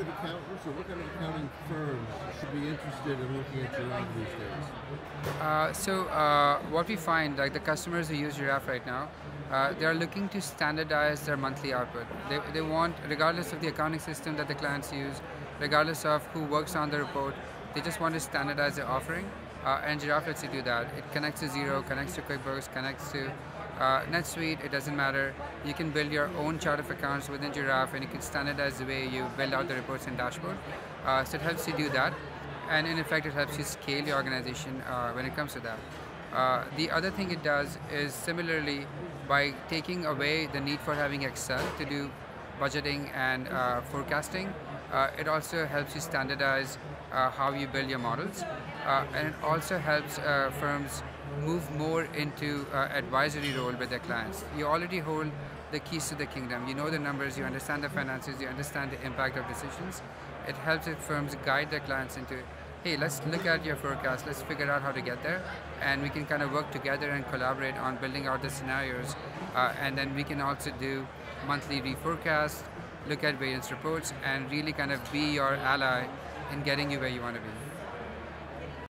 of accountants or what kind of accounting firms should be interested in looking at Jirav these days? Uh, so uh, what we find, like the customers who use Jirav right now, uh, they are looking to standardize their monthly output. They, they want, regardless of the accounting system that the clients use, regardless of who works on the report, they just want to standardize their offering. Uh, and Jirav lets you do that. It connects to Xero, connects to QuickBooks, connects to uh, NetSuite, it doesn't matter. You can build your own chart of accounts within Jirav and you can standardize the way you build out the reports and dashboard. Uh, so it helps you do that. And in effect, it helps you scale your organization uh, when it comes to that. Uh, the other thing it does is similarly by taking away the need for having Excel to do budgeting and uh, forecasting, it also helps you standardize how you build your models. and it also helps firms move more into uh, advisory role with their clients. You already hold the keys to the kingdom. You know the numbers, you understand the finances, you understand the impact of decisions. It helps firms guide their clients into, hey, let's look at your forecast, let's figure out how to get there, and we can kind of work together and collaborate on building out the scenarios, uh, and then we can also do monthly reforecast, look at variance reports, and really kind of be your ally in getting you where you want to be.